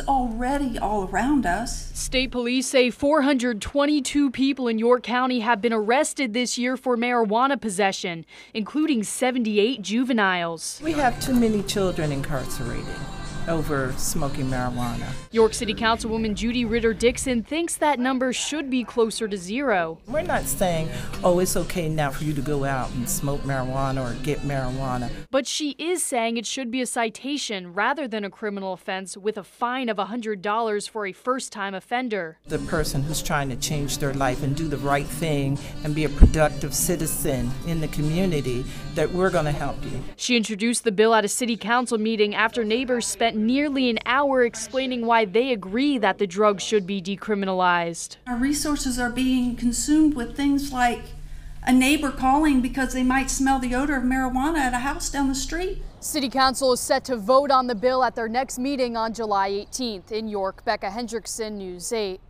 already all around us. State police say 422 people in York County have been arrested this year for marijuana possession, including 78 juveniles. We have too many children incarcerated over smoking marijuana. York City Councilwoman Judy Ritter Dixon thinks that number should be closer to zero. We're not saying, oh, it's okay now for you to go out and smoke marijuana or get marijuana. But she is saying it should be a citation rather than a criminal offense with a fine of $100 for a first time offender. The person who's trying to change their life and do the right thing and be a productive citizen in the community, that we're going to help you. She introduced the bill at a city council meeting after neighbors spent nearly an hour explaining why they agree that the drug should be decriminalized. Our resources are being consumed with things like a neighbor calling because they might smell the odor of marijuana at a house down the street. City Council is set to vote on the bill at their next meeting on July 18th. In York, Becca Hendrickson, News 8.